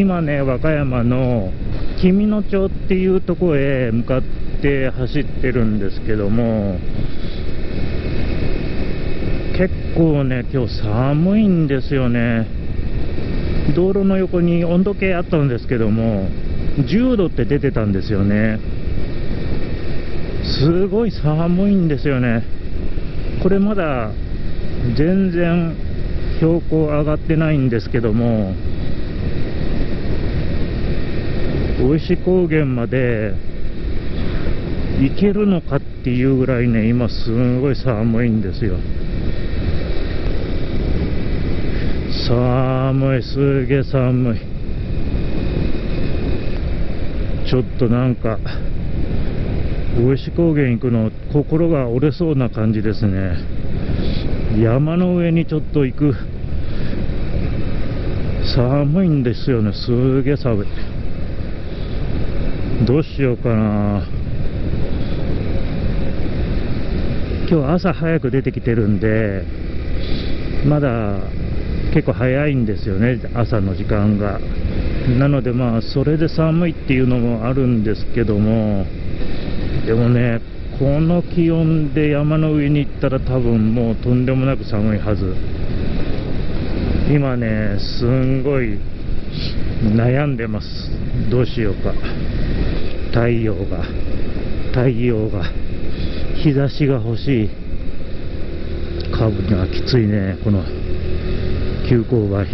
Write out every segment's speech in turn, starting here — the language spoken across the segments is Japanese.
今ね、和歌山の紀美野町っていうとこへ向かって走ってるんですけども、結構ね、今日寒いんですよね。道路の横に温度計あったんですけども、10度って出てたんですよね。すごい寒いんですよね。これまだ全然標高上がってないんですけども、大石高原まで行けるのかっていうぐらいね、今すごい寒いんですよ。寒い、すげえ寒い。ちょっとなんか、大石高原行くの心が折れそうな感じですね。山の上にちょっと行く。寒いんですよね。すげえ寒い。どうしようかな。今日朝早く出てきてるんで、まだ結構早いんですよね、朝の時間が。なのでまあ、それで寒いっていうのもあるんですけども、でもね、この気温で山の上に行ったら多分もうとんでもなく寒いはず。今ね、すんごい悩んでます。どうしようか。太陽が、太陽が、日差しが欲しい。株がきついね、この急勾配。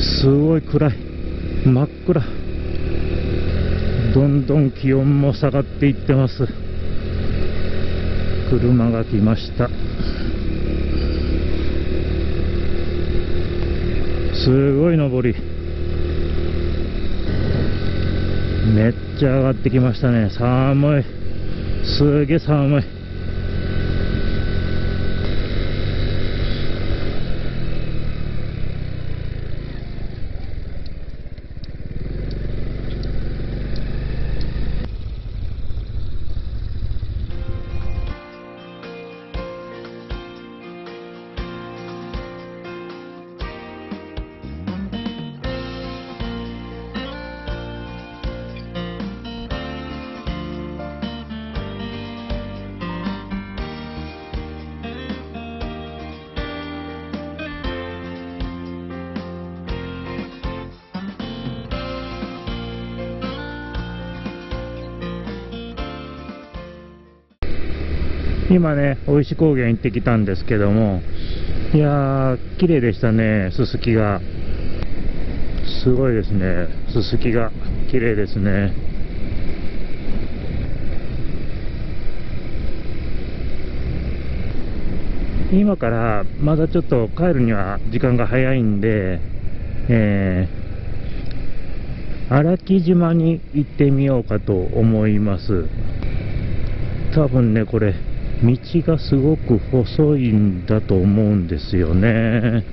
すごい暗い。真っ暗。どんどん気温も下がっていってます。車が来ました。すごい上り。めっちゃ上がってきましたね。寒い。すげえ寒い。今ね、大石高原行ってきたんですけども、いやー、綺麗でしたね、すすきが。すごいですね、すすきが綺麗ですね。今からまだちょっと帰るには時間が早いんで、えー、荒木島に行ってみようかと思います。多分ね、これ、道がすごく細いんだと思うんですよね。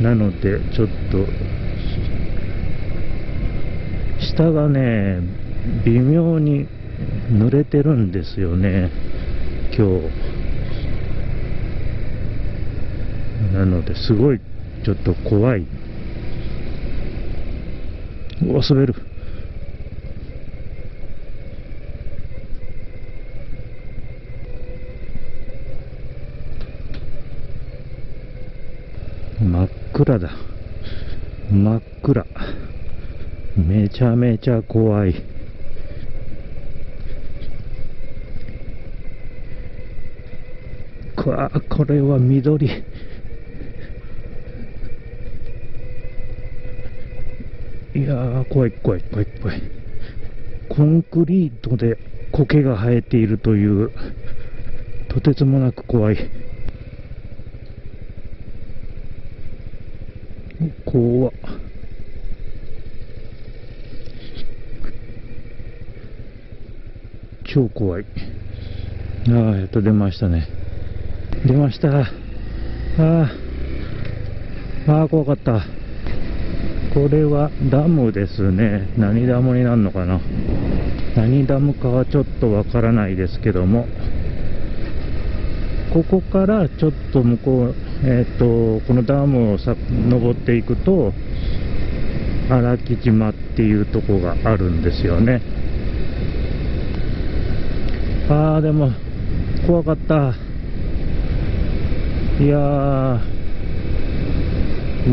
なので、ちょっと、下がね、微妙に濡れてるんですよね、今日。なので、すごい、ちょっと怖い。うわ、滑る。真っ暗だ。真っ暗。めちゃめちゃ怖い。こわこれは緑。いやー、怖い怖い怖い怖い。コンクリートで苔が生えているという、とてつもなく怖い。怖っ。超怖い。ああ、やっと出ましたね。出ました。ああ。ああ、怖かった。これはダムですね何ダムになるのかな何ダムかはちょっとわからないですけどもここからちょっと向こう、えっ、ー、とこのダムをさ登っていくと荒木島っていうとこがあるんですよね。ああでも怖かった。いやー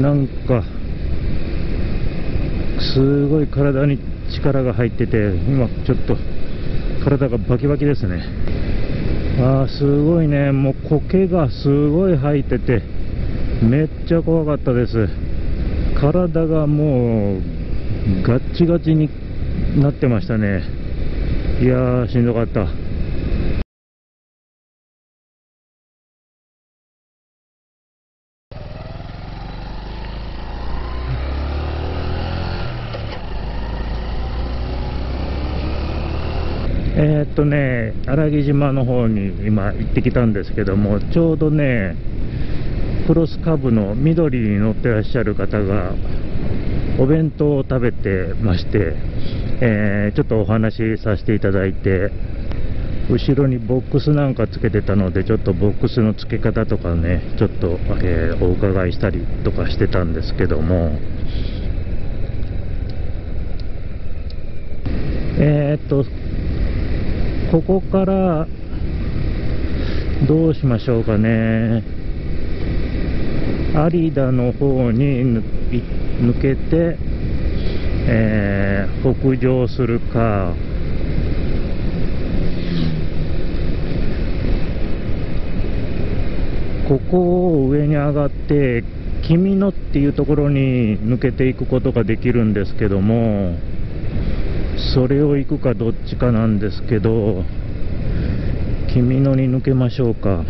なんかすごい体に力が入ってて今ちょっと体がバキバキですね。ああすごいね。もう苔がすごい生えててめっちゃ怖かったです。体がもうガッチガチになってましたね。いやーしんどかった。えー、っとね、荒木島の方に今行ってきたんですけども、ちょうどね、クロスカブの緑に乗ってらっしゃる方が、お弁当を食べてまして、えー、ちょっとお話しさせていただいて、後ろにボックスなんかつけてたので、ちょっとボックスの付け方とかね、ちょっと、えー、お伺いしたりとかしてたんですけども、えー、っと、ここからどうしましょうかね。有田の方に抜けて、えー、北上するか。ここを上に上がって君野っていうところに抜けていくことができるんですけどもそれを行くかどっちかなんですけど君のに抜けましょうか。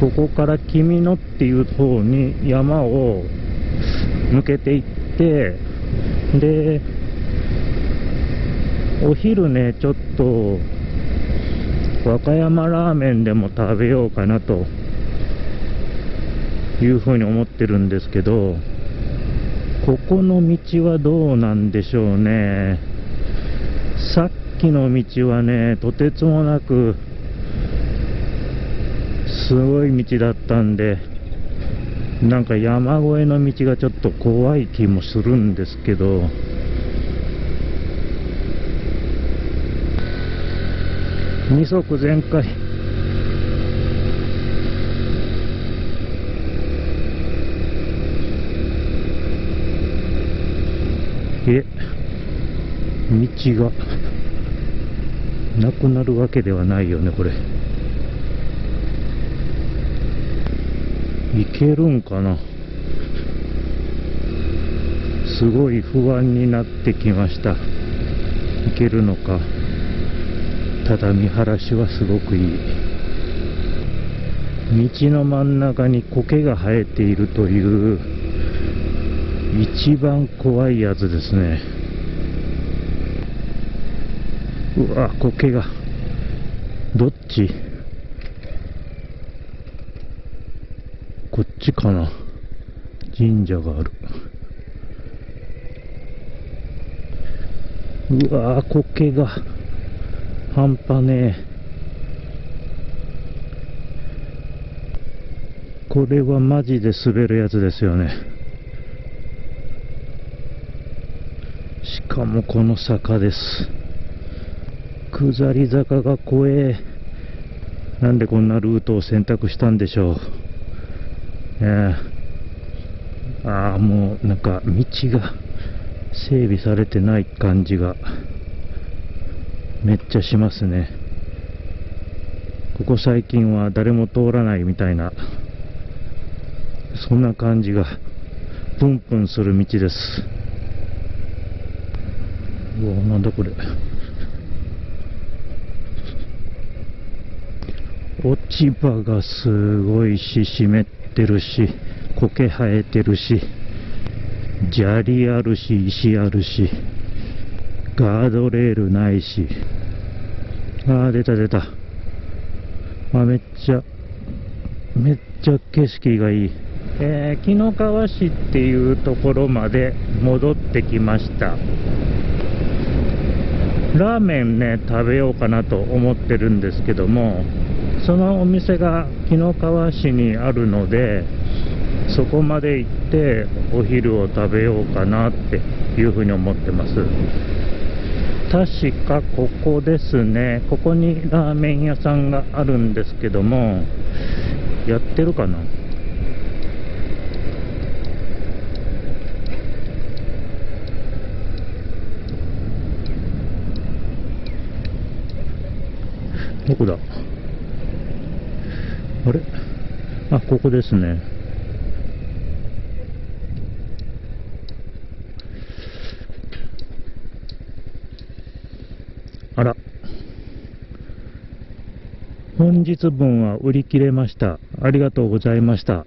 ここから君のっていう方に山を抜けていってでお昼ねちょっと和歌山ラーメンでも食べようかなというふうに思ってるんですけどここの道はどうなんでしょうね。さっきの道はね、とてつもなく、すごい道だったんで、なんか山越えの道がちょっと怖い気もするんですけど、二足全開。道が。なくなるわけではないよねこれ。行けるんかな？すごい不安になってきました。行けるのか。ただ見晴らしはすごくいい。道の真ん中に苔が生えているという一番怖いやつですね。うわ苔が。どっち？こっちかな。神社がある。うわ苔が。半端ねえ。これはマジで滑るやつですよね。かもこの坂です。下り坂が怖え。なんでこんなルートを選択したんでしょう。えー、ああ、もうなんか道が整備されてない感じがめっちゃしますね。ここ最近は誰も通らないみたいな、そんな感じがプンプンする道です。うわなんだこれ。落ち葉がすごいし湿ってるし苔生えてるし砂利あるし石あるしガードレールないし。ああ出た出た。あめっちゃめっちゃ景色がいい。えー、紀の川市っていうところまで戻ってきました。ラーメンね食べようかなと思ってるんですけどもそのお店が紀の川市にあるのでそこまで行ってお昼を食べようかなっていうふうに思ってます。確かここですね。ここにラーメン屋さんがあるんですけどもやってるかな？どこだあれ？あ、ここですね。あら。本日分は売り切れました。ありがとうございました。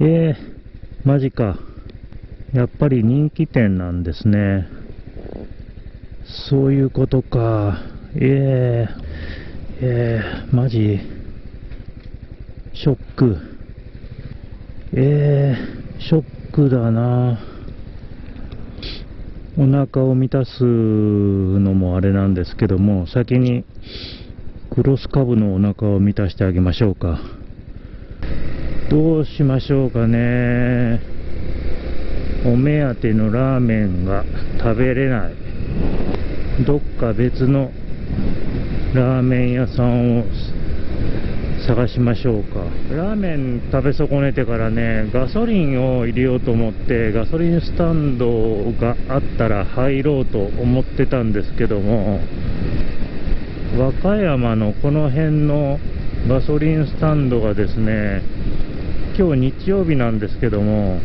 えー、マジか。やっぱり人気店なんですね。そういうことか。えー、えー、マジショック。えー、ショックだなお腹を満たすのもあれなんですけども、先にクロスカブのお腹を満たしてあげましょうか。どうしましょうかね。お目当てのラーメンが食べれない。どっか別のラーメン屋さんを探しましょうか。ラーメン食べ損ねてからねガソリンを入れようと思ってガソリンスタンドがあったら入ろうと思ってたんですけども和歌山のこの辺のガソリンスタンドがですね今日日曜日なんですけども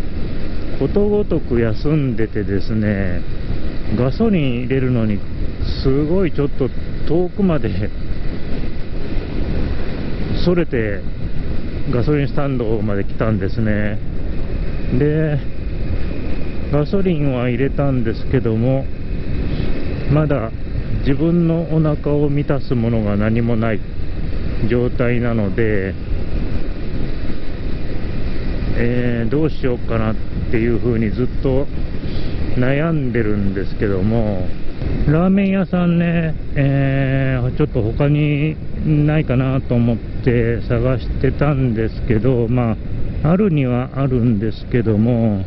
ことごとく休んでてですねガソリン入れるのにすごいちょっと遠くまでそれてガソリンスタンドまで来たんですね。でガソリンは入れたんですけどもまだ自分のお腹を満たすものが何もない状態なので、えー、どうしようかなっていうふうにずっと悩んでるんですけどもラーメン屋さんね、えー、ちょっと他にないかなと思って探してたんですけど、まあ、あるにはあるんですけども、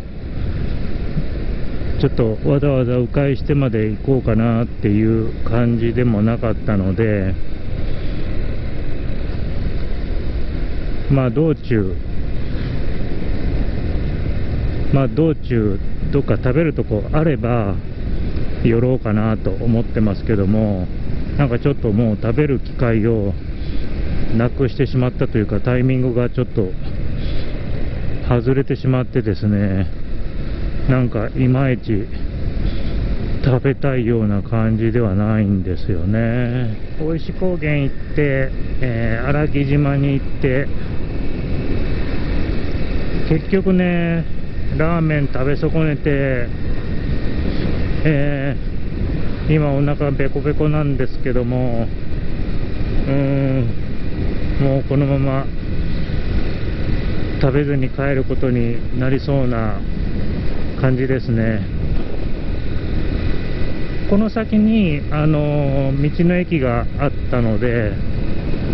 ちょっとわざわざ迂回してまで行こうかなっていう感じでもなかったので、まあ道中、まあ道中、どっか食べるとこあれば、寄ろうかなと思ってますけどもなんかちょっともう食べる機会をなくしてしまったというかタイミングがちょっと外れてしまってですねなんかいまいち食べたいような感じではないんですよね。大石高原行って、えー、荒木島に行って結局ねラーメン食べ損ねてえー、今お腹ペコペコなんですけどもうんもうこのまま食べずに帰ることになりそうな感じですね。この先にあの道の駅があったので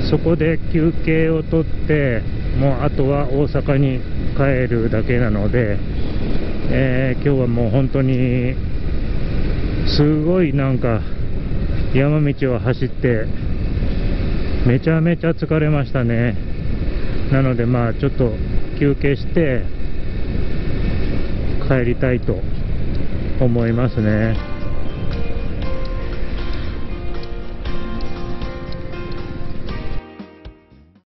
そこで休憩をとってもうあとは大阪に帰るだけなので、えー、今日はもう本当にすごいなんか山道を走ってめちゃめちゃ疲れましたね。なのでまあちょっと休憩して帰りたいと思いますね。